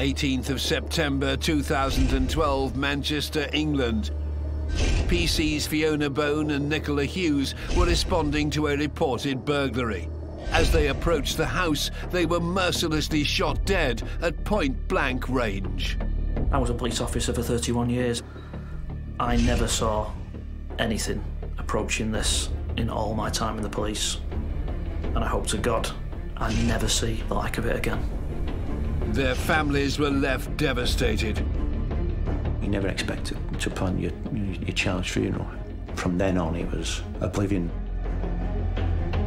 18th of September 2012, Manchester, England. PC's Fiona Bone and Nicola Hughes were responding to a reported burglary. As they approached the house, they were mercilessly shot dead at point blank range. I was a police officer for 31 years. I never saw anything approaching this in all my time in the police. And I hope to God I never see the like of it again. Their families were left devastated. You never expect to, to plan your, your child's funeral. From then on, it was oblivion.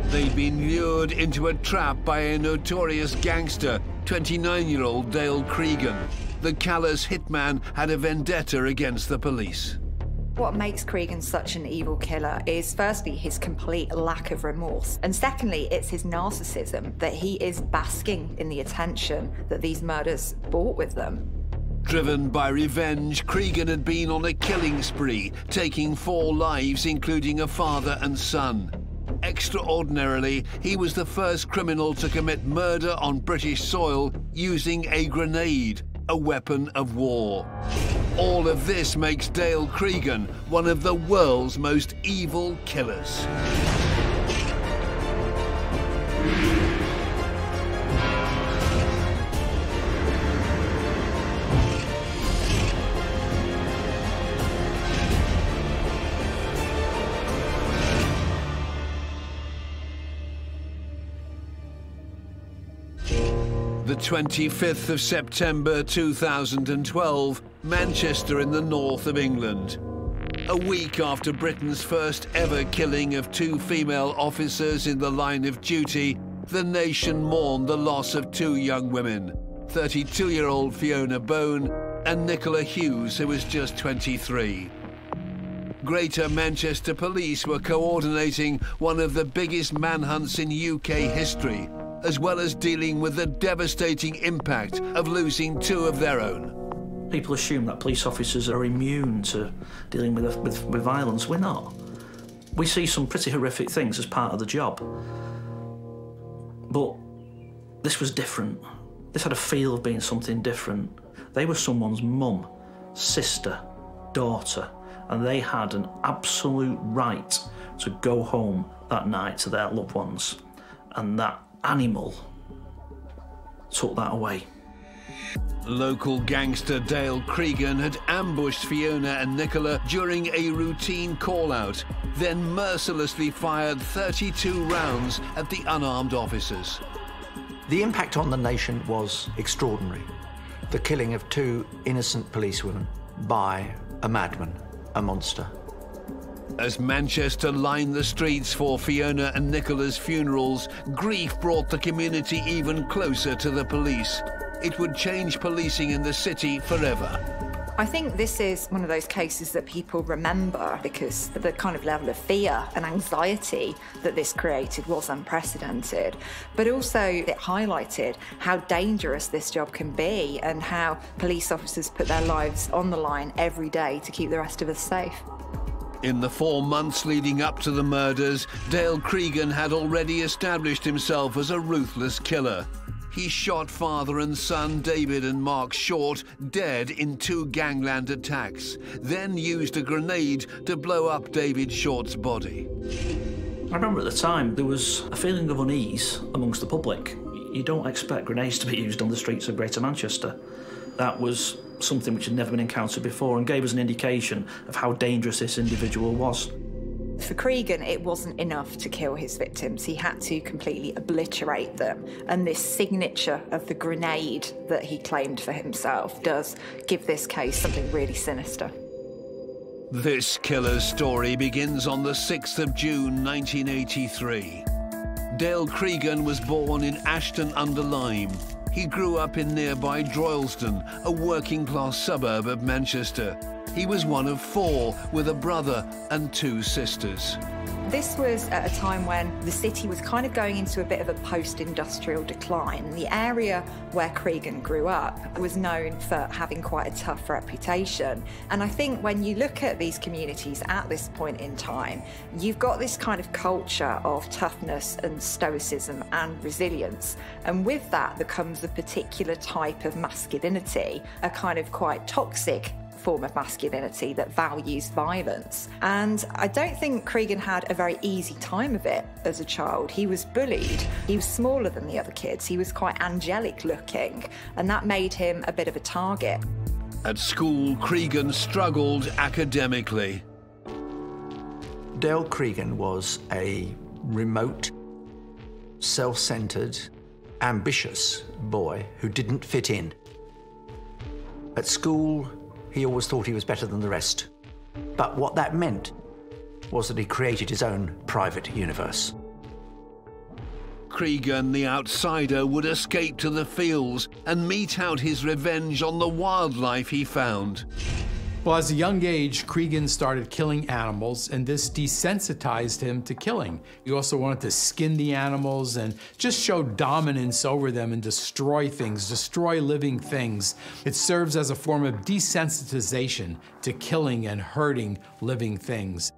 They'd been lured into a trap by a notorious gangster, 29-year-old Dale Cregan. The callous hitman had a vendetta against the police. What makes Cregan such an evil killer is firstly his complete lack of remorse, and secondly, it's his narcissism that he is basking in the attention that these murders brought with them. Driven by revenge, Cregan had been on a killing spree, taking four lives, including a father and son. Extraordinarily, he was the first criminal to commit murder on British soil using a grenade, a weapon of war. All of this makes Dale Cregan one of the world's most evil killers. The 25th of September 2012, Manchester in the north of England. A week after Britain's first ever killing of two female officers in the line of duty, the nation mourned the loss of two young women, 32-year-old Fiona Bone and Nicola Hughes, who was just 23. Greater Manchester Police were coordinating one of the biggest manhunts in UK history, as well as dealing with the devastating impact of losing two of their own. People assume that police officers are immune to dealing with, with, with violence. We're not. We see some pretty horrific things as part of the job. But this was different. This had a feel of being something different. They were someone's mum, sister, daughter, and they had an absolute right to go home that night to their loved ones. And that animal took that away. Local gangster Dale Cregan had ambushed Fiona and Nicola during a routine call-out, then mercilessly fired 32 rounds at the unarmed officers. The impact on the nation was extraordinary. The killing of two innocent policewomen by a madman, a monster. As Manchester lined the streets for Fiona and Nicola's funerals, grief brought the community even closer to the police. It would change policing in the city forever. I think this is one of those cases that people remember because the kind of level of fear and anxiety that this created was unprecedented. But also, it highlighted how dangerous this job can be and how police officers put their lives on the line every day to keep the rest of us safe. In the four months leading up to the murders, Dale Cregan had already established himself as a ruthless killer. He shot father and son David and Mark Short dead in two gangland attacks, then used a grenade to blow up David Short's body. I remember at the time there was a feeling of unease amongst the public. You don't expect grenades to be used on the streets of Greater Manchester. That was something which had never been encountered before and gave us an indication of how dangerous this individual was. For Cregan, it wasn't enough to kill his victims. He had to completely obliterate them. And this signature of the grenade that he claimed for himself does give this case something really sinister. This killer's story begins on the 6th of June 1983. Dale Cregan was born in Ashton-under-Lyne. He grew up in nearby Droylsden, a working-class suburb of Manchester. He was one of four, with a brother and two sisters. This was at a time when the city was kind of going into a bit of a post industrial decline. The area where Cregan grew up was known for having quite a tough reputation. And I think when you look at these communities at this point in time, you've got this kind of culture of toughness and stoicism and resilience. And with that, there comes a particular type of masculinity, a kind of quite toxic form of masculinity that values violence. And I don't think Cregan had a very easy time of it as a child. He was bullied. He was smaller than the other kids. He was quite angelic looking, and that made him a bit of a target. At school, Cregan struggled academically. Dale Cregan was a remote, self centered, ambitious boy who didn't fit in. At school, he always thought he was better than the rest. But what that meant was that he created his own private universe. Cregan, the outsider, would escape to the fields and mete out his revenge on the wildlife he found. Well, as a young age, Cregan started killing animals, and this desensitized him to killing. He also wanted to skin the animals and just show dominance over them and destroy things, destroy living things. It serves as a form of desensitization to killing and hurting living things.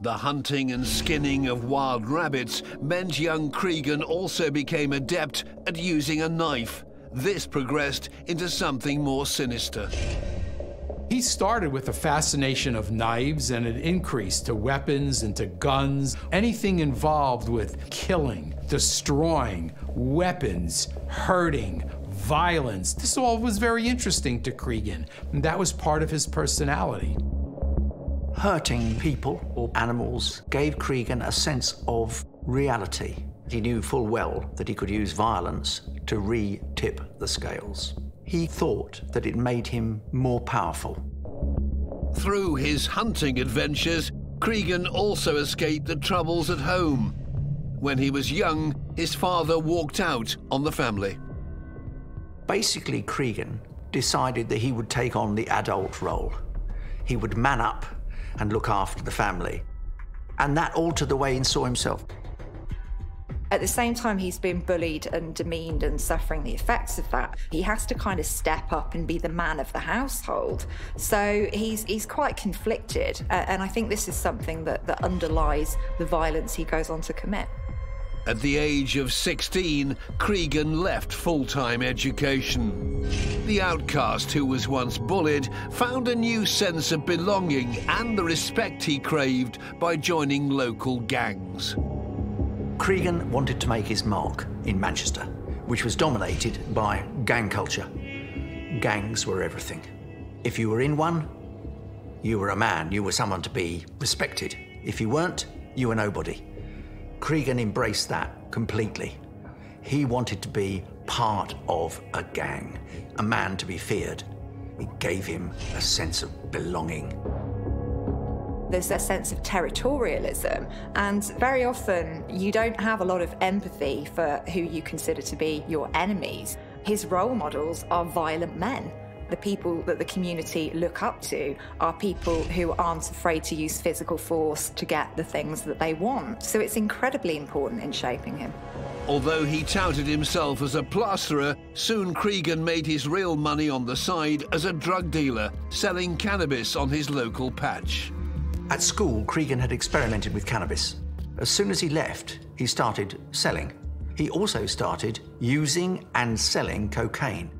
The hunting and skinning of wild rabbits meant young Cregan also became adept at using a knife. This progressed into something more sinister. He started with a fascination of knives and it increased to weapons and to guns, anything involved with killing, destroying, weapons, hurting, violence. This all was very interesting to Cregan, and that was part of his personality. Hurting people or animals gave Cregan a sense of reality. He knew full well that he could use violence to re tip the scales. He thought that it made him more powerful. Through his hunting adventures, Cregan also escaped the troubles at home. When he was young, his father walked out on the family. Basically, Cregan decided that he would take on the adult role. He would man up and look after the family. And that altered the way he saw himself. At the same time, he's been bullied and demeaned and suffering the effects of that. He has to kind of step up and be the man of the household. So he's he's quite conflicted, uh, and I think this is something that, that underlies the violence he goes on to commit. At the age of 16, Cregan left full-time education. The outcast who was once bullied found a new sense of belonging and the respect he craved by joining local gangs. Cregan wanted to make his mark in Manchester, which was dominated by gang culture. Gangs were everything. If you were in one, you were a man, you were someone to be respected. If you weren't, you were nobody. Cregan embraced that completely. He wanted to be part of a gang, a man to be feared. It gave him a sense of belonging there's a sense of territorialism, and very often you don't have a lot of empathy for who you consider to be your enemies. His role models are violent men. The people that the community look up to are people who aren't afraid to use physical force to get the things that they want. So it's incredibly important in shaping him. Although he touted himself as a plasterer, soon Cregan made his real money on the side as a drug dealer, selling cannabis on his local patch. At school, Cregan had experimented with cannabis. As soon as he left, he started selling. He also started using and selling cocaine.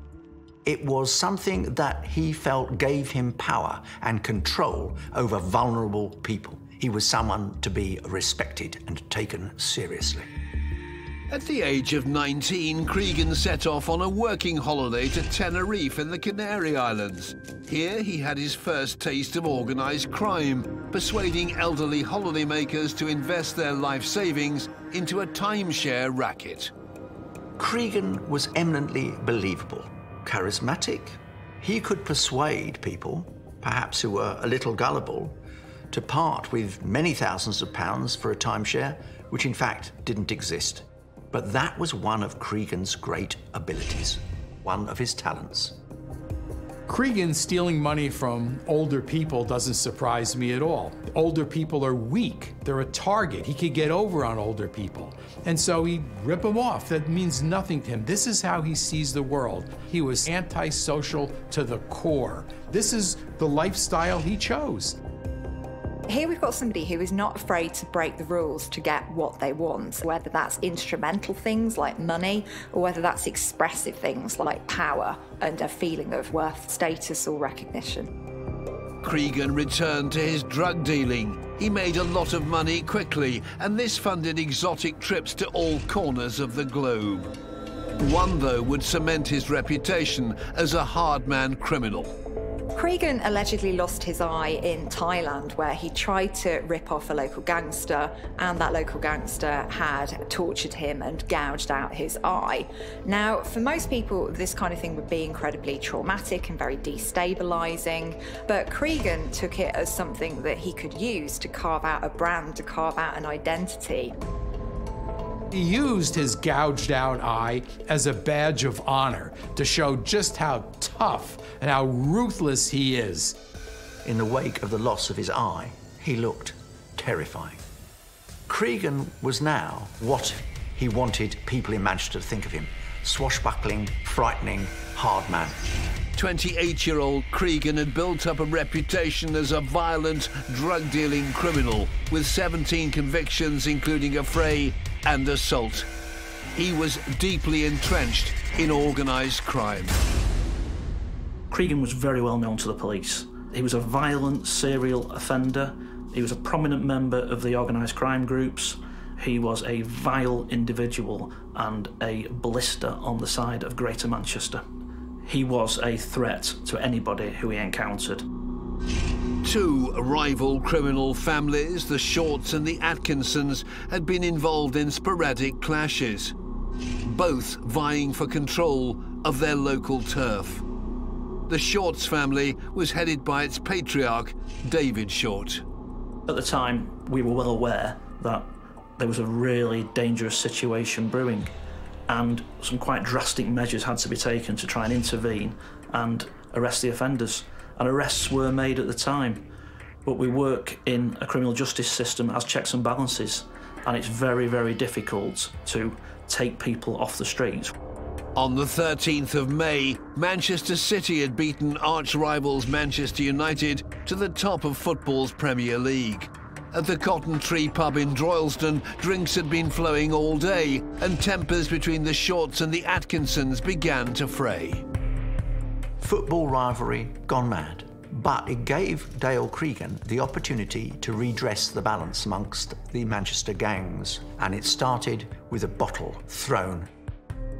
It was something that he felt gave him power and control over vulnerable people. He was someone to be respected and taken seriously. At the age of 19, Cregan set off on a working holiday to Tenerife in the Canary Islands. Here he had his first taste of organised crime, persuading elderly holidaymakers to invest their life savings into a timeshare racket. Cregan was eminently believable, charismatic. He could persuade people, perhaps who were a little gullible, to part with many thousands of pounds for a timeshare, which in fact didn't exist. But that was one of Cregan's great abilities, one of his talents. Cregan stealing money from older people doesn't surprise me at all. Older people are weak. They're a target. He could get over on older people. And so he'd rip them off. That means nothing to him. This is how he sees the world. He was antisocial to the core. This is the lifestyle he chose. Here we've got somebody who is not afraid to break the rules to get what they want, whether that's instrumental things like money or whether that's expressive things like power and a feeling of worth, status, or recognition. Cregan returned to his drug dealing. He made a lot of money quickly, and this funded exotic trips to all corners of the globe. One, though, would cement his reputation as a hard man criminal. Cregan allegedly lost his eye in Thailand, where he tried to rip off a local gangster, and that local gangster had tortured him and gouged out his eye. Now, for most people, this kind of thing would be incredibly traumatic and very destabilizing, but Cregan took it as something that he could use to carve out a brand, to carve out an identity. He used his gouged out eye as a badge of honor to show just how tough and how ruthless he is. In the wake of the loss of his eye, he looked terrifying. Cregan was now what he wanted people in Manchester to think of him swashbuckling, frightening, hard man. 28 year old Cregan had built up a reputation as a violent, drug dealing criminal with 17 convictions, including affray and assault. He was deeply entrenched in organised crime. Cregan was very well known to the police. He was a violent serial offender. He was a prominent member of the organised crime groups. He was a vile individual and a blister on the side of Greater Manchester. He was a threat to anybody who he encountered. Two rival criminal families, the Shorts and the Atkinsons, had been involved in sporadic clashes, both vying for control of their local turf. The Shorts family was headed by its patriarch, David Short. At the time, we were well aware that there was a really dangerous situation brewing, and some quite drastic measures had to be taken to try and intervene and arrest the offenders. And arrests were made at the time. But we work in a criminal justice system as checks and balances, and it's very, very difficult to take people off the streets. On the 13th of May, Manchester City had beaten arch rivals Manchester United to the top of football's Premier League. At the Cotton Tree pub in Droylsden, drinks had been flowing all day, and tempers between the Shorts and the Atkinsons began to fray. Football rivalry gone mad, but it gave Dale Cregan the opportunity to redress the balance amongst the Manchester gangs, and it started with a bottle thrown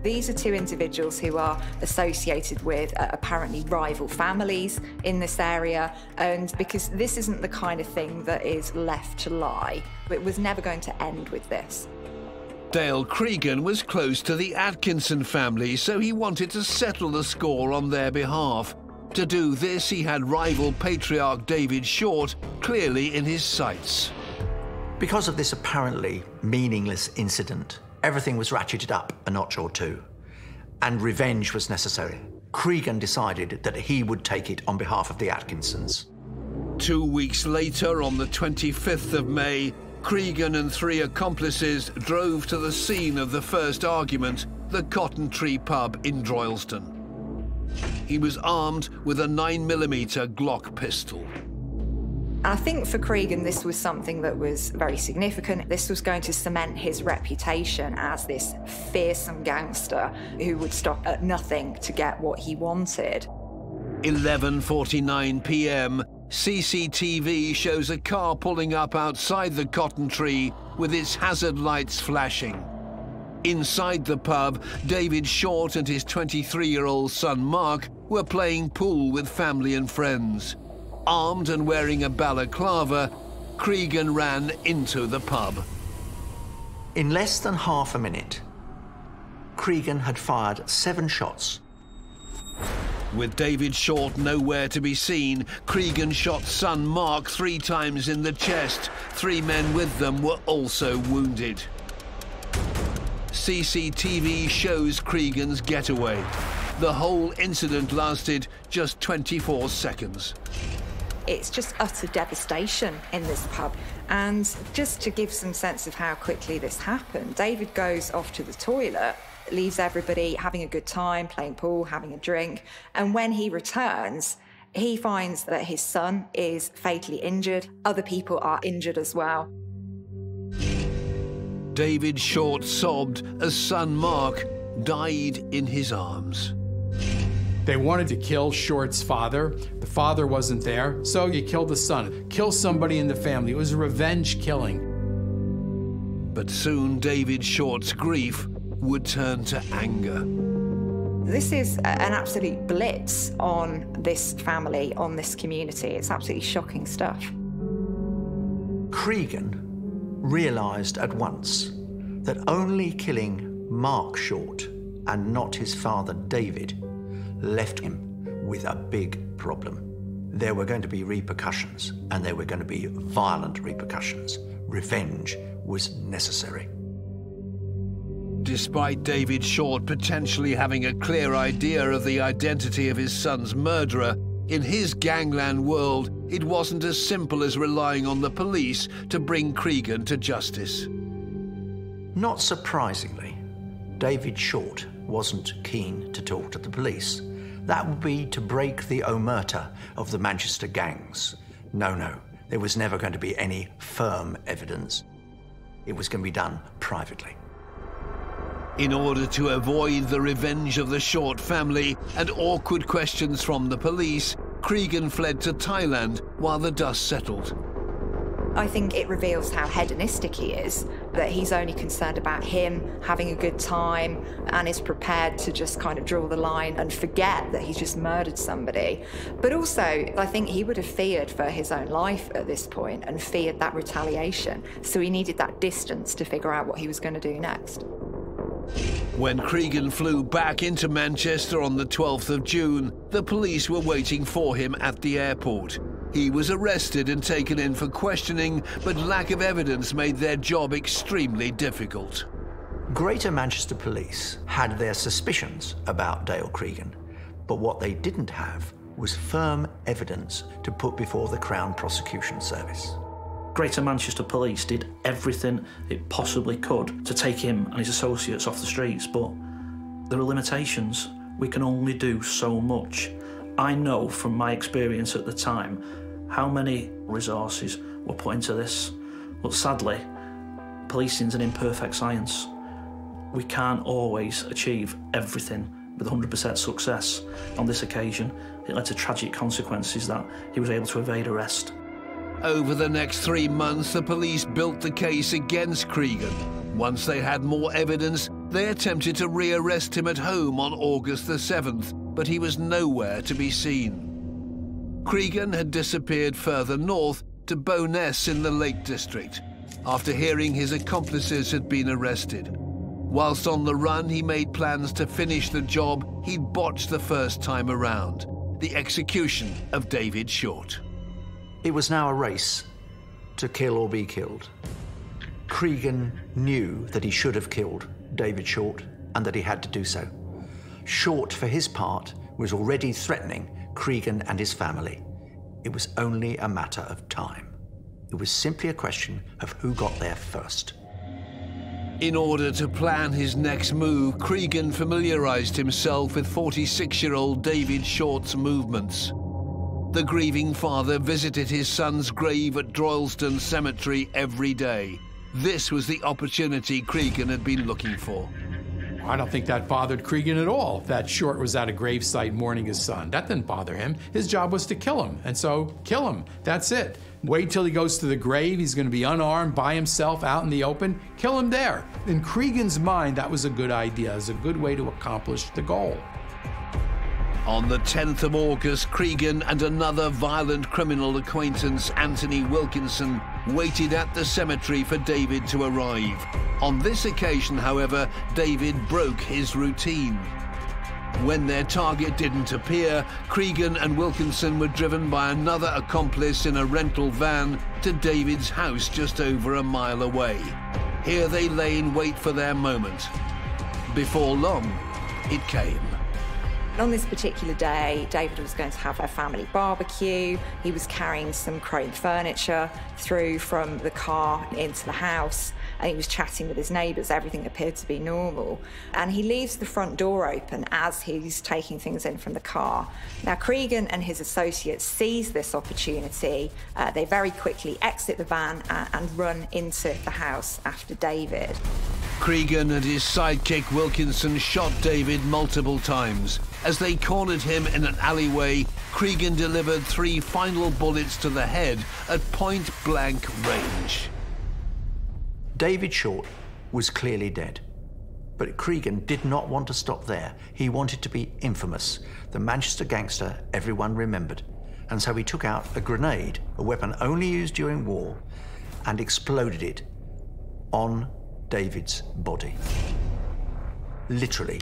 these are two individuals who are associated with uh, apparently rival families in this area, and because this isn't the kind of thing that is left to lie, it was never going to end with this. Dale Cregan was close to the Atkinson family, so he wanted to settle the score on their behalf. To do this, he had rival patriarch David Short clearly in his sights. Because of this apparently meaningless incident, everything was ratcheted up a notch or two, and revenge was necessary. Cregan decided that he would take it on behalf of the Atkinsons. Two weeks later, on the 25th of May, Cregan and three accomplices drove to the scene of the first argument, the Cotton Tree pub in Droylsden. He was armed with a 9mm Glock pistol. I think for Cregan, this was something that was very significant. This was going to cement his reputation as this fearsome gangster who would stop at nothing to get what he wanted. 11:49 p.m. CCTV shows a car pulling up outside the cotton tree with its hazard lights flashing. Inside the pub, David Short and his 23-year-old son Mark were playing pool with family and friends. Armed and wearing a balaclava, Cregan ran into the pub. In less than half a minute, Cregan had fired seven shots. With David Short nowhere to be seen, Cregan shot son Mark three times in the chest. Three men with them were also wounded. CCTV shows Cregan's getaway. The whole incident lasted just 24 seconds. It's just utter devastation in this pub. And just to give some sense of how quickly this happened, David goes off to the toilet, leaves everybody having a good time, playing pool, having a drink. And when he returns, he finds that his son is fatally injured. Other people are injured as well. David Short sobbed as son Mark died in his arms. They wanted to kill Short's father. The father wasn't there, so you killed the son. Kill somebody in the family. It was a revenge killing. But soon David Short's grief would turn to anger. This is an absolute blitz on this family, on this community. It's absolutely shocking stuff. Cregan realised at once that only killing Mark Short and not his father David left him with a big problem. There were going to be repercussions, and there were going to be violent repercussions. Revenge was necessary. Despite David Short potentially having a clear idea of the identity of his son's murderer, in his gangland world, it wasn't as simple as relying on the police to bring Cregan to justice. Not surprisingly, David Short wasn't keen to talk to the police. That would be to break the omerta of the Manchester gangs. No, no, there was never going to be any firm evidence. It was going to be done privately. In order to avoid the revenge of the Short family and awkward questions from the police, Cregan fled to Thailand while the dust settled. I think it reveals how hedonistic he is, that he's only concerned about him having a good time and is prepared to just kind of draw the line and forget that he's just murdered somebody. But also, I think he would have feared for his own life at this point and feared that retaliation. So he needed that distance to figure out what he was going to do next. When Cregan flew back into Manchester on the 12th of June, the police were waiting for him at the airport. He was arrested and taken in for questioning, but lack of evidence made their job extremely difficult. Greater Manchester Police had their suspicions about Dale Cregan, but what they didn't have was firm evidence to put before the Crown Prosecution Service. Greater Manchester Police did everything it possibly could to take him and his associates off the streets, but there are limitations. We can only do so much. I know from my experience at the time how many resources were put into this. But sadly, policing is an imperfect science. We can't always achieve everything with 100% success. On this occasion, it led to tragic consequences that he was able to evade arrest. Over the next three months, the police built the case against Cregan. Once they had more evidence, they attempted to rearrest him at home on August the 7th, but he was nowhere to be seen. Cregan had disappeared further north to Bowness in the Lake District after hearing his accomplices had been arrested. Whilst on the run, he made plans to finish the job he'd botched the first time around the execution of David Short. It was now a race to kill or be killed. Cregan knew that he should have killed David Short and that he had to do so. Short, for his part, was already threatening Cregan and his family. It was only a matter of time. It was simply a question of who got there first. In order to plan his next move, Cregan familiarized himself with 46 year old David Short's movements. The grieving father visited his son's grave at Droylsden Cemetery every day. This was the opportunity Cregan had been looking for. I don't think that bothered Cregan at all. That Short was at a gravesite mourning his son. That didn't bother him. His job was to kill him, and so kill him. That's it. Wait till he goes to the grave. He's going to be unarmed by himself out in the open. Kill him there. In Cregan's mind, that was a good idea. It was a good way to accomplish the goal. On the 10th of August, Cregan and another violent criminal acquaintance, Anthony Wilkinson, waited at the cemetery for David to arrive. On this occasion, however, David broke his routine. When their target didn't appear, Cregan and Wilkinson were driven by another accomplice in a rental van to David's house just over a mile away. Here they lay in wait for their moment. Before long, it came. On this particular day, David was going to have a family barbecue. He was carrying some chrome furniture through from the car into the house and he was chatting with his neighbours. Everything appeared to be normal. And he leaves the front door open as he's taking things in from the car. Now, Cregan and his associates seize this opportunity. Uh, they very quickly exit the van and, uh, and run into the house after David. Cregan and his sidekick Wilkinson shot David multiple times. As they cornered him in an alleyway, Cregan delivered three final bullets to the head at point blank range. David Short was clearly dead. But Cregan did not want to stop there. He wanted to be infamous, the Manchester gangster everyone remembered. And so he took out a grenade, a weapon only used during war, and exploded it on David's body. Literally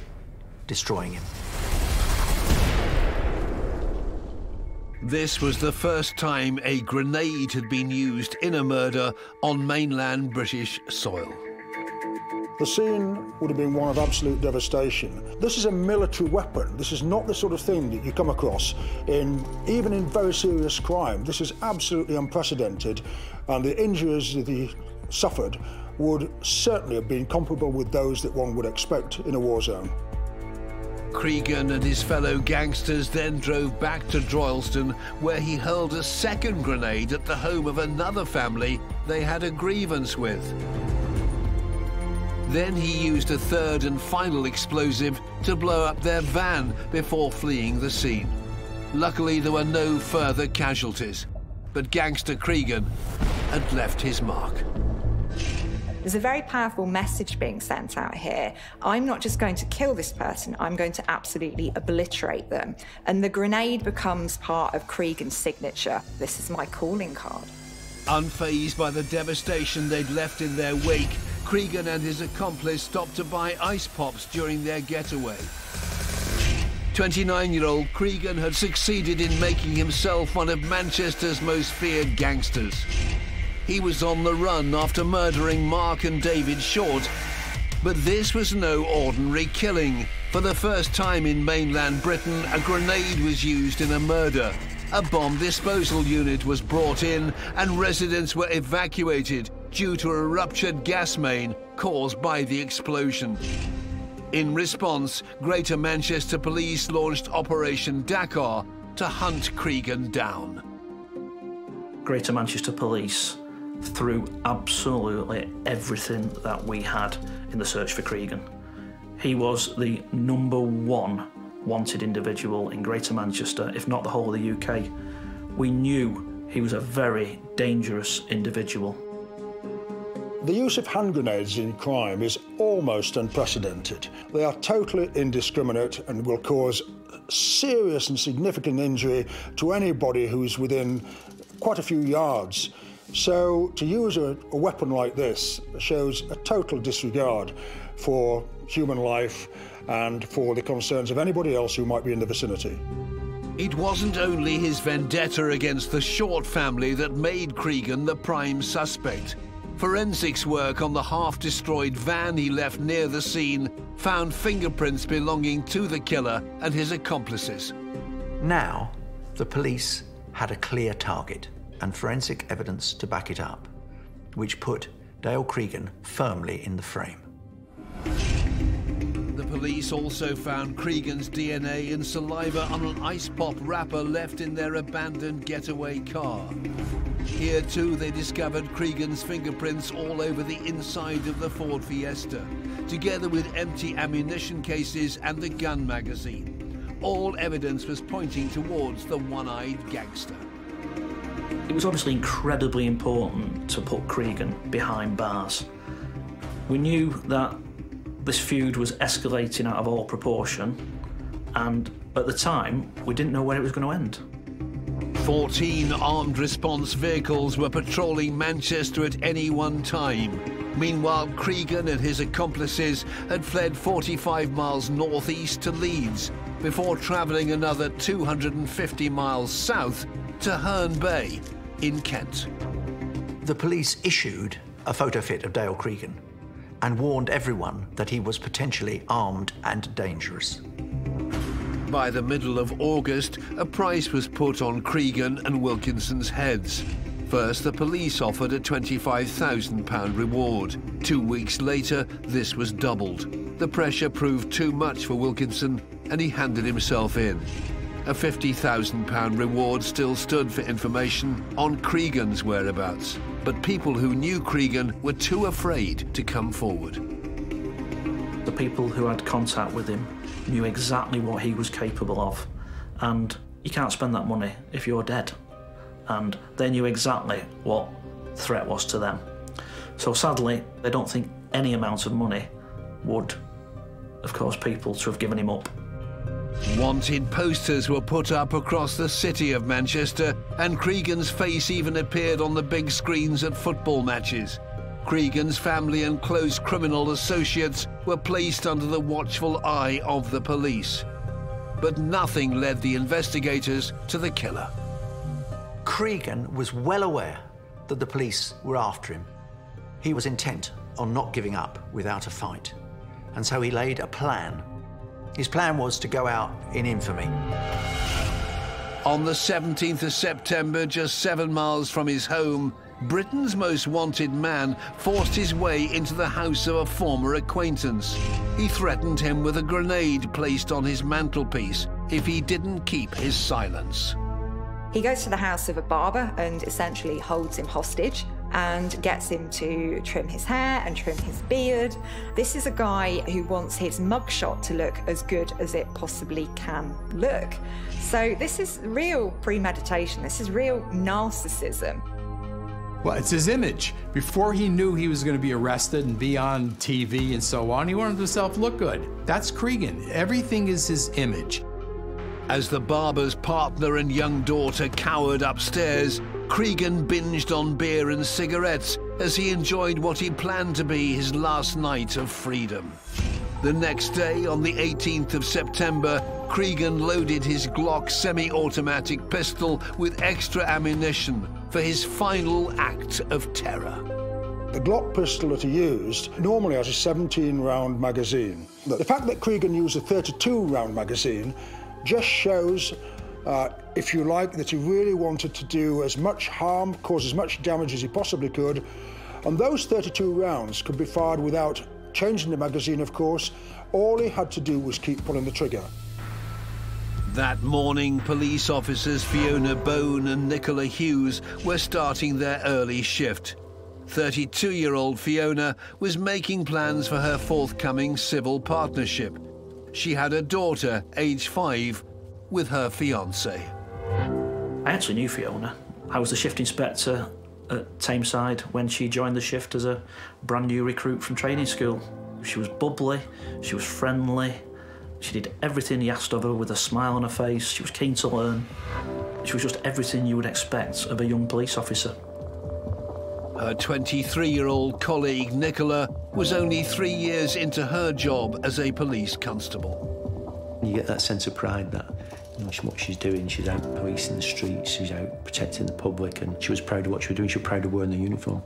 destroying him. This was the first time a grenade had been used in a murder on mainland British soil. The scene would have been one of absolute devastation. This is a military weapon. This is not the sort of thing that you come across in even in very serious crime. This is absolutely unprecedented, and the injuries that he suffered would certainly have been comparable with those that one would expect in a war zone. Cregan and his fellow gangsters then drove back to Droylsden, where he hurled a second grenade at the home of another family they had a grievance with. Then he used a third and final explosive to blow up their van before fleeing the scene. Luckily, there were no further casualties, but gangster Cregan had left his mark. There's a very powerful message being sent out here. I'm not just going to kill this person, I'm going to absolutely obliterate them. And the grenade becomes part of Cregan's signature. This is my calling card. Unfazed by the devastation they'd left in their wake, Cregan and his accomplice stopped to buy ice pops during their getaway. 29-year-old Cregan had succeeded in making himself one of Manchester's most feared gangsters. He was on the run after murdering Mark and David Short. But this was no ordinary killing. For the first time in mainland Britain, a grenade was used in a murder. A bomb disposal unit was brought in and residents were evacuated due to a ruptured gas main caused by the explosion. In response, Greater Manchester Police launched Operation Dakar to hunt Cregan down. Greater Manchester Police through absolutely everything that we had in the search for Cregan. He was the number one wanted individual in Greater Manchester, if not the whole of the UK. We knew he was a very dangerous individual. The use of hand grenades in crime is almost unprecedented. They are totally indiscriminate and will cause serious and significant injury to anybody who's within quite a few yards. So to use a, a weapon like this shows a total disregard for human life and for the concerns of anybody else who might be in the vicinity. It wasn't only his vendetta against the Short family that made Cregan the prime suspect. Forensics work on the half-destroyed van he left near the scene found fingerprints belonging to the killer and his accomplices. Now, the police had a clear target and forensic evidence to back it up, which put Dale Cregan firmly in the frame. The police also found Cregan's DNA and saliva on an ice pop wrapper left in their abandoned getaway car. Here too they discovered Cregan's fingerprints all over the inside of the Ford Fiesta, together with empty ammunition cases and the gun magazine. All evidence was pointing towards the one-eyed gangster. It was obviously incredibly important to put Cregan behind bars. We knew that this feud was escalating out of all proportion, and at the time, we didn't know where it was going to end. 14 armed response vehicles were patrolling Manchester at any one time. Meanwhile, Cregan and his accomplices had fled 45 miles northeast to Leeds before travelling another 250 miles south to Herne Bay in Kent. The police issued a photo fit of Dale Cregan and warned everyone that he was potentially armed and dangerous. By the middle of August, a price was put on Cregan and Wilkinson's heads. First, the police offered a £25,000 reward. Two weeks later, this was doubled. The pressure proved too much for Wilkinson, and he handed himself in. A £50,000 reward still stood for information on Cregan's whereabouts, but people who knew Cregan were too afraid to come forward. The people who had contact with him knew exactly what he was capable of, and you can't spend that money if you're dead. And they knew exactly what threat was to them. So sadly, they don't think any amount of money would have caused people to have given him up. Wanted posters were put up across the city of Manchester, and Cregan's face even appeared on the big screens at football matches. Cregan's family and close criminal associates were placed under the watchful eye of the police. But nothing led the investigators to the killer. Cregan was well aware that the police were after him. He was intent on not giving up without a fight, and so he laid a plan his plan was to go out in infamy. On the 17th of September, just seven miles from his home, Britain's most wanted man forced his way into the house of a former acquaintance. He threatened him with a grenade placed on his mantelpiece if he didn't keep his silence. He goes to the house of a barber and essentially holds him hostage and gets him to trim his hair and trim his beard. This is a guy who wants his mugshot to look as good as it possibly can look. So this is real premeditation. This is real narcissism. Well, it's his image. Before he knew he was going to be arrested and be on TV and so on, he wanted himself to look good. That's Cregan. Everything is his image. As the barber's partner and young daughter cowered upstairs, Cregan binged on beer and cigarettes as he enjoyed what he planned to be his last night of freedom. The next day, on the 18th of September, Cregan loaded his Glock semi-automatic pistol with extra ammunition for his final act of terror. The Glock pistol that he used normally has a 17-round magazine. The fact that Cregan used a 32-round magazine just shows, uh, if you like, that he really wanted to do as much harm, cause as much damage as he possibly could. And those 32 rounds could be fired without changing the magazine, of course. All he had to do was keep pulling the trigger. That morning, police officers Fiona Bone and Nicola Hughes were starting their early shift. 32-year-old Fiona was making plans for her forthcoming civil partnership she had a daughter, age five, with her fiance. I actually knew Fiona. I was the shift inspector at Tameside when she joined the shift as a brand new recruit from training school. She was bubbly, she was friendly, she did everything he asked of her with a smile on her face, she was keen to learn. She was just everything you would expect of a young police officer. Her 23-year-old colleague, Nicola, was only three years into her job as a police constable. You get that sense of pride that you know, what she's doing, she's out policing the streets, she's out protecting the public, and she was proud of what she was doing, she was proud of wearing the uniform.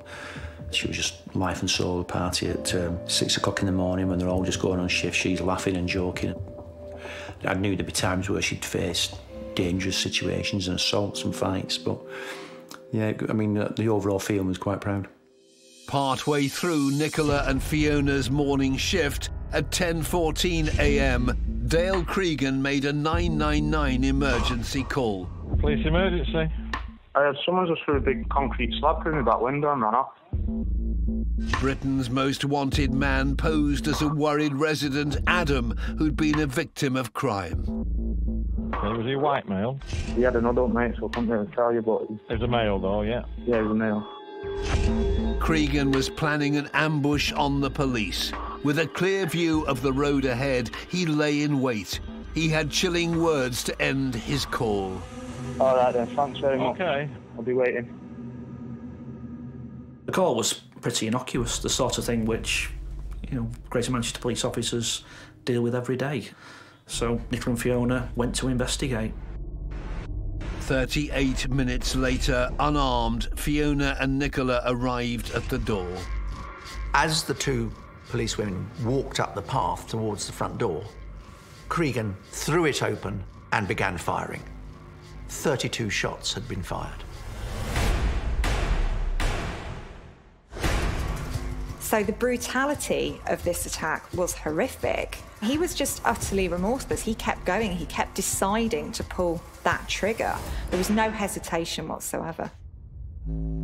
She was just life and soul of the party at um, six o'clock in the morning when they're all just going on shift, she's laughing and joking. I knew there'd be times where she'd face dangerous situations and assaults and fights, but yeah, I mean, the overall feeling was quite proud. Partway through Nicola and Fiona's morning shift at 10.14 a.m., Dale Cregan made a 999 emergency call. Police emergency. I had someone just threw a big concrete slab through me back window and ran off. Britain's most wanted man posed as a worried resident, Adam, who'd been a victim of crime. Was he a white male? He had an adult mate, so I couldn't really tell you, but... He was a male, though, yeah? Yeah, he was a male. Cregan was planning an ambush on the police. With a clear view of the road ahead, he lay in wait. He had chilling words to end his call. All right then, thanks very much. Okay. I'll be waiting. The call was pretty innocuous, the sort of thing which, you know, Greater Manchester police officers deal with every day. So Nicola and Fiona went to investigate. 38 minutes later, unarmed, Fiona and Nicola arrived at the door. As the two policewomen walked up the path towards the front door, Cregan threw it open and began firing. 32 shots had been fired. So the brutality of this attack was horrific. He was just utterly remorseless. He kept going, he kept deciding to pull that trigger. There was no hesitation whatsoever.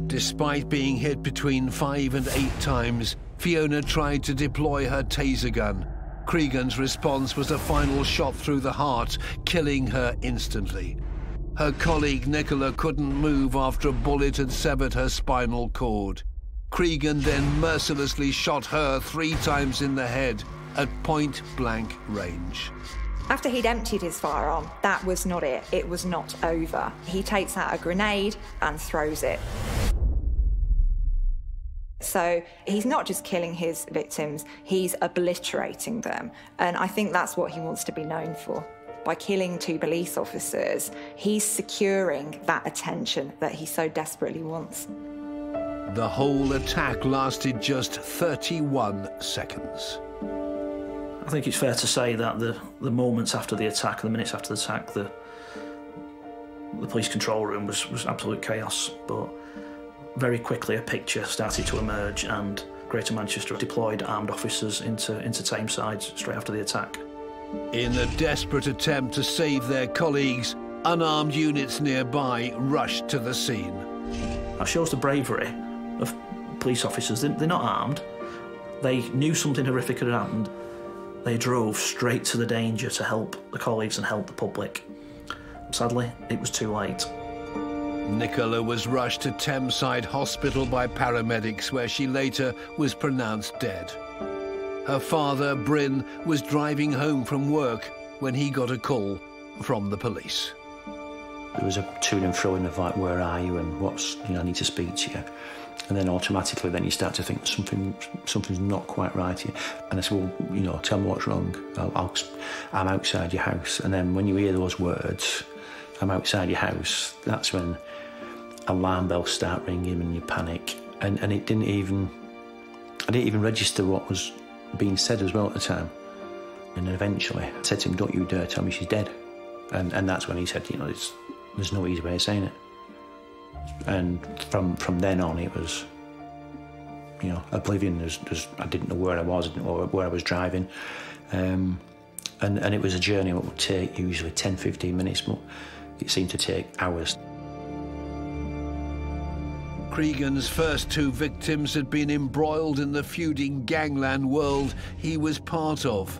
Despite being hit between five and eight times, Fiona tried to deploy her taser gun. Cregan's response was a final shot through the heart, killing her instantly. Her colleague Nicola couldn't move after a bullet had severed her spinal cord. Cregan then mercilessly shot her three times in the head at point blank range. After he'd emptied his firearm, that was not it. It was not over. He takes out a grenade and throws it. So he's not just killing his victims, he's obliterating them. And I think that's what he wants to be known for. By killing two police officers, he's securing that attention that he so desperately wants. The whole attack lasted just 31 seconds. I think it's fair to say that the, the moments after the attack, the minutes after the attack, the the police control room was, was absolute chaos. But very quickly a picture started to emerge and Greater Manchester deployed armed officers into, into Tameside straight after the attack. In a desperate attempt to save their colleagues, unarmed units nearby rushed to the scene. That shows the bravery of police officers. They're not armed. They knew something horrific had happened. They drove straight to the danger to help the colleagues and help the public. Sadly, it was too late. Nicola was rushed to Tameside Hospital by paramedics, where she later was pronounced dead. Her father, Bryn, was driving home from work when he got a call from the police. There was a to and fro in of like, where are you and what's, you know, I need to speak to you. And then automatically then you start to think something something's not quite right here. And I said, well, you know, tell me what's wrong. I'll, I'll, I'm outside your house. And then when you hear those words, I'm outside your house, that's when alarm bells start ringing and you panic. And, and it didn't even, I didn't even register what was being said as well at the time. And eventually I said to him, don't you dare tell me she's dead. And, and that's when he said, you know, there's no easy way of saying it. And from from then on, it was, you know, oblivion. There's, there's, I didn't know where I was, I didn't know where I was driving. Um, and, and it was a journey that would take usually 10, 15 minutes, but it seemed to take hours. Cregan's first two victims had been embroiled in the feuding gangland world he was part of.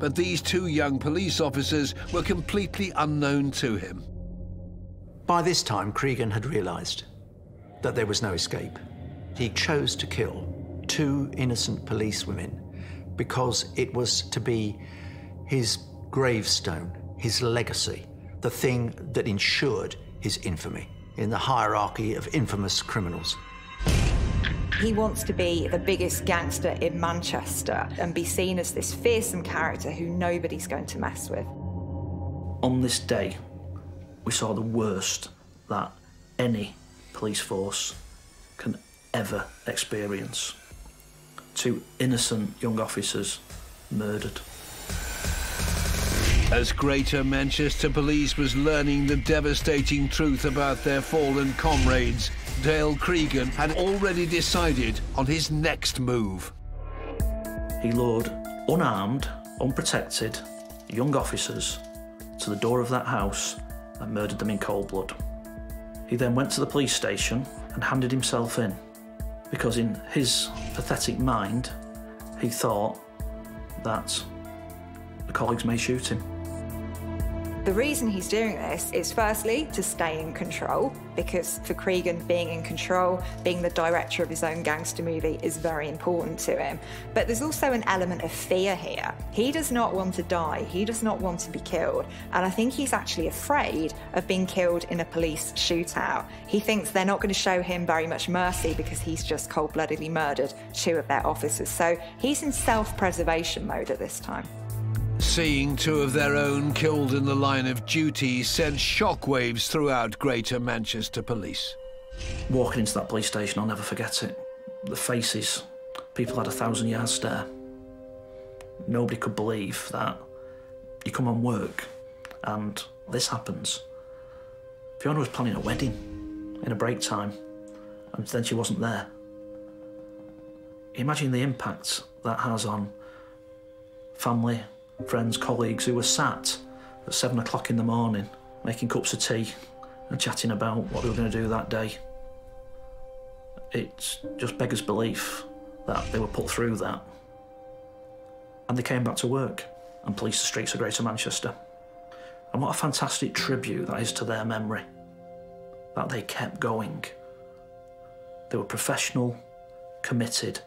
But these two young police officers were completely unknown to him. By this time, Cregan had realised that there was no escape. He chose to kill two innocent police women because it was to be his gravestone, his legacy, the thing that ensured his infamy in the hierarchy of infamous criminals. He wants to be the biggest gangster in Manchester and be seen as this fearsome character who nobody's going to mess with. On this day, we saw the worst that any police force can ever experience. Two innocent young officers murdered. As Greater Manchester Police was learning the devastating truth about their fallen comrades, Dale Cregan had already decided on his next move. He lured unarmed, unprotected young officers to the door of that house and murdered them in cold blood. He then went to the police station and handed himself in because in his pathetic mind, he thought that the colleagues may shoot him. The reason he's doing this is firstly to stay in control, because for Cregan, being in control, being the director of his own gangster movie is very important to him. But there's also an element of fear here. He does not want to die, he does not want to be killed. And I think he's actually afraid of being killed in a police shootout. He thinks they're not going to show him very much mercy because he's just cold bloodedly murdered two of their officers. So he's in self preservation mode at this time. Seeing two of their own killed in the line of duty sent shockwaves throughout Greater Manchester Police. Walking into that police station, I'll never forget it. The faces, people had a thousand yard stare. Nobody could believe that You come on work and this happens. Fiona was planning a wedding in a break time and then she wasn't there. Imagine the impact that has on family, friends, colleagues who were sat at seven o'clock in the morning making cups of tea and chatting about what they were going to do that day. It just beggars belief that they were put through that. And they came back to work and policed the streets of Greater Manchester. And what a fantastic tribute that is to their memory. That they kept going. They were professional, committed,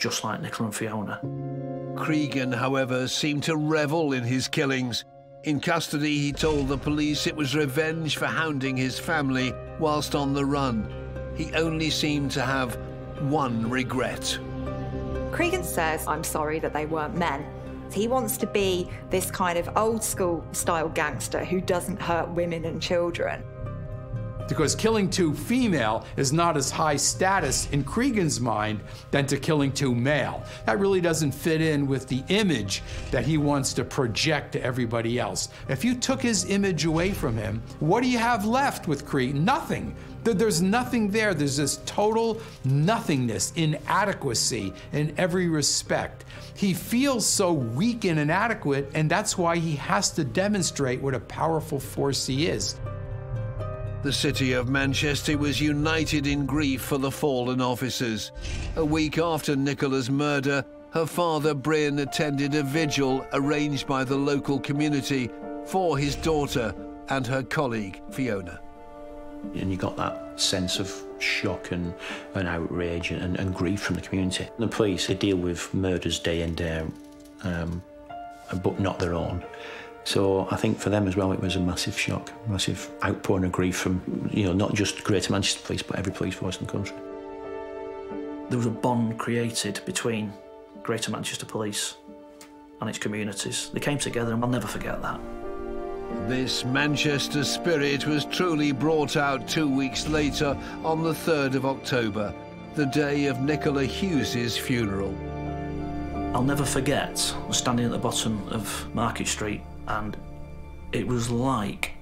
just like Nicola and Fiona. Cregan, however, seemed to revel in his killings. In custody, he told the police it was revenge for hounding his family whilst on the run. He only seemed to have one regret. Cregan says, I'm sorry that they weren't men. He wants to be this kind of old school style gangster who doesn't hurt women and children because killing two female is not as high status in Cregan's mind than to killing two male. That really doesn't fit in with the image that he wants to project to everybody else. If you took his image away from him, what do you have left with Cregan? Nothing. There's nothing there. There's this total nothingness, inadequacy in every respect. He feels so weak and inadequate, and that's why he has to demonstrate what a powerful force he is. The city of Manchester was united in grief for the fallen officers. A week after Nicola's murder, her father Bryn attended a vigil arranged by the local community for his daughter and her colleague Fiona. And you got that sense of shock and, and outrage and, and grief from the community. The police, they deal with murders day in, day out, um, but not their own. So I think for them as well, it was a massive shock, massive outpouring of grief from, you know, not just Greater Manchester Police, but every police force in the country. There was a bond created between Greater Manchester Police and its communities. They came together, and I'll never forget that. This Manchester spirit was truly brought out two weeks later on the 3rd of October, the day of Nicola Hughes's funeral. I'll never forget standing at the bottom of Market Street and it was like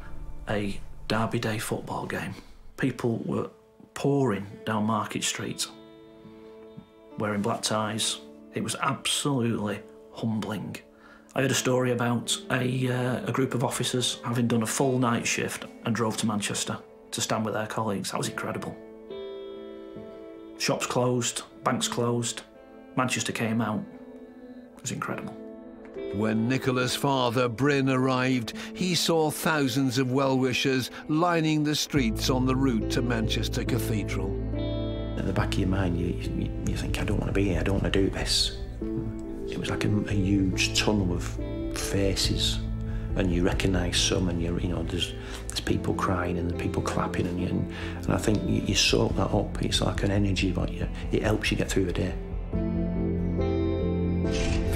a Derby Day football game. People were pouring down Market Street, wearing black ties. It was absolutely humbling. I heard a story about a, uh, a group of officers having done a full night shift and drove to Manchester to stand with their colleagues. That was incredible. Shops closed, banks closed, Manchester came out. It was incredible. When Nicola's father, Bryn, arrived, he saw thousands of well-wishers lining the streets on the route to Manchester Cathedral. At the back of your mind, you, you, you think, I don't want to be here, I don't want to do this. It was like a, a huge tunnel of faces, and you recognise some, and you you know, there's, there's people crying and there's people clapping, and, you, and, and I think you, you soak that up. It's like an energy, but you, it helps you get through the day.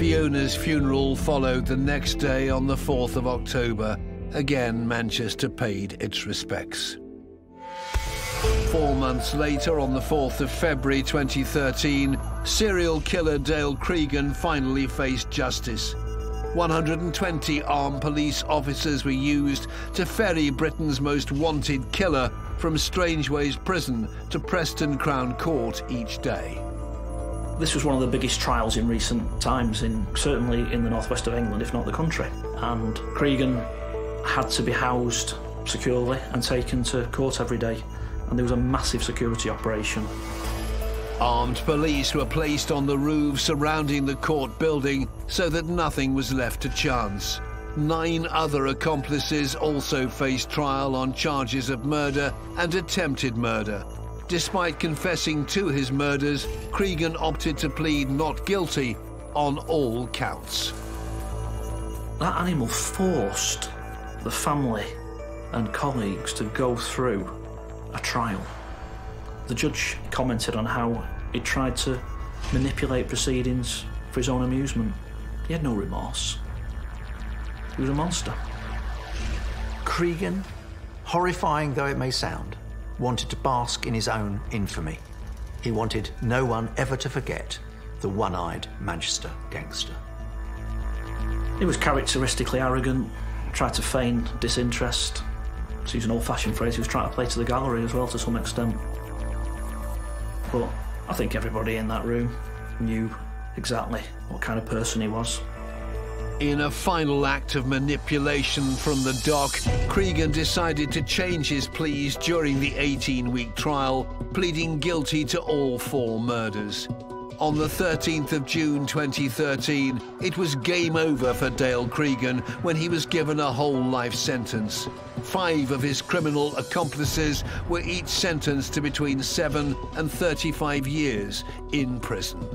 Fiona's funeral followed the next day on the 4th of October. Again, Manchester paid its respects. Four months later, on the 4th of February 2013, serial killer Dale Cregan finally faced justice. 120 armed police officers were used to ferry Britain's most wanted killer from Strangeways Prison to Preston Crown Court each day. This was one of the biggest trials in recent times, in certainly in the northwest of England, if not the country. And Cregan had to be housed securely and taken to court every day. And there was a massive security operation. Armed police were placed on the roofs surrounding the court building so that nothing was left to chance. Nine other accomplices also faced trial on charges of murder and attempted murder. Despite confessing to his murders, Cregan opted to plead not guilty on all counts. That animal forced the family and colleagues to go through a trial. The judge commented on how he tried to manipulate proceedings for his own amusement. He had no remorse. He was a monster. Cregan, horrifying though it may sound, wanted to bask in his own infamy. He wanted no one ever to forget the one eyed Manchester gangster. He was characteristically arrogant, tried to feign disinterest. To use an old fashioned phrase, he was trying to play to the gallery as well to some extent. But I think everybody in that room knew exactly what kind of person he was. In a final act of manipulation from the dock, Cregan decided to change his pleas during the 18 week trial, pleading guilty to all four murders. On the 13th of June 2013, it was game over for Dale Cregan when he was given a whole life sentence. Five of his criminal accomplices were each sentenced to between 7 and 35 years in prison.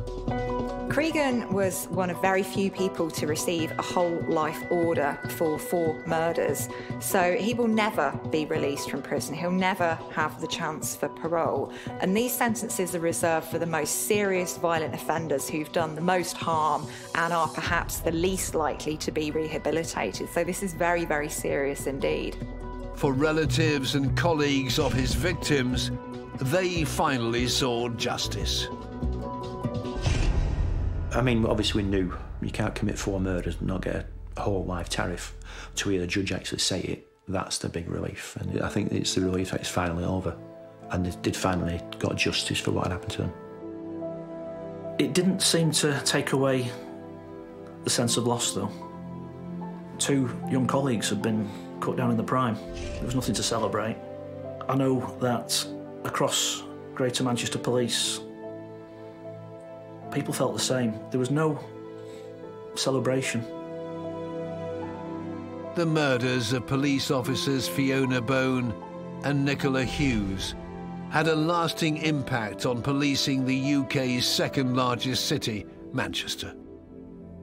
Cregan was one of very few people to receive a whole life order for four murders, so he will never be released from prison. He'll never have the chance for parole. And these sentences are reserved for the most serious violent offenders who've done the most harm and are perhaps the least likely to be rehabilitated. So this is very, very serious indeed. For relatives and colleagues of his victims, they finally saw justice. I mean, obviously we knew you can't commit four murders and not get a whole life tariff. To hear the judge actually say it, that's the big relief. And I think it's the relief that it's finally over. And they did finally got justice for what had happened to them. It didn't seem to take away the sense of loss, though. Two young colleagues had been cut down in the prime. There was nothing to celebrate. I know that across Greater Manchester Police, people felt the same. There was no celebration. The murders of police officers Fiona Bone and Nicola Hughes had a lasting impact on policing the UK's second largest city, Manchester.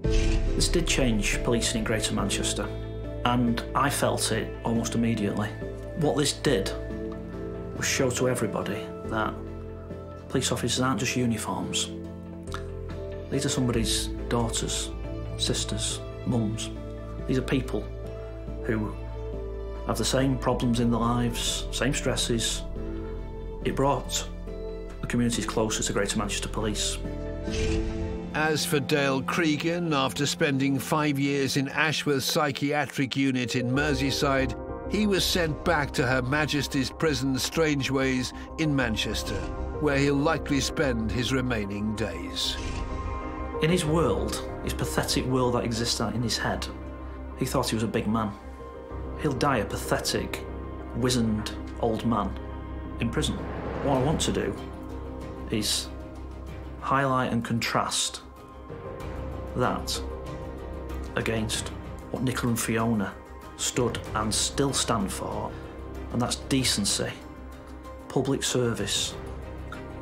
This did change policing in Greater Manchester, and I felt it almost immediately. What this did was show to everybody that police officers aren't just uniforms. These are somebody's daughters, sisters, mums. These are people who have the same problems in their lives, same stresses. It brought the communities closer to Greater Manchester Police. As for Dale Cregan, after spending five years in Ashworth Psychiatric Unit in Merseyside, he was sent back to Her Majesty's Prison Strangeways in Manchester, where he'll likely spend his remaining days. In his world, his pathetic world that exists in his head, he thought he was a big man. He'll die a pathetic, wizened old man in prison. What I want to do is highlight and contrast that against what Nicola and Fiona stood and still stand for, and that's decency, public service,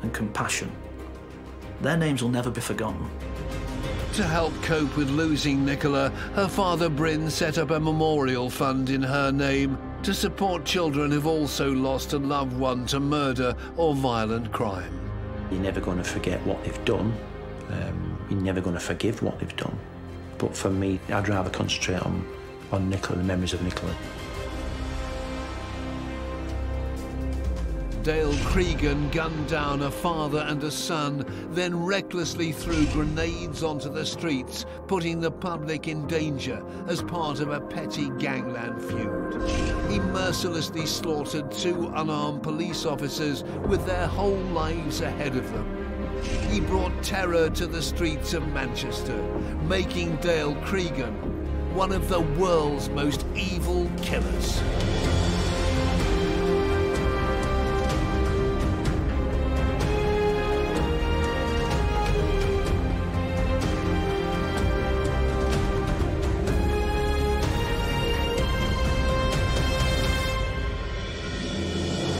and compassion. Their names will never be forgotten. To help cope with losing Nicola, her father Bryn set up a memorial fund in her name to support children who've also lost a loved one to murder or violent crime. You're never going to forget what they've done. Um, you're never going to forgive what they've done. But for me, I'd rather concentrate on, on Nicola, the memories of Nicola. Dale Cregan gunned down a father and a son, then recklessly threw grenades onto the streets, putting the public in danger as part of a petty gangland feud. He mercilessly slaughtered two unarmed police officers with their whole lives ahead of them. He brought terror to the streets of Manchester, making Dale Cregan one of the world's most evil killers.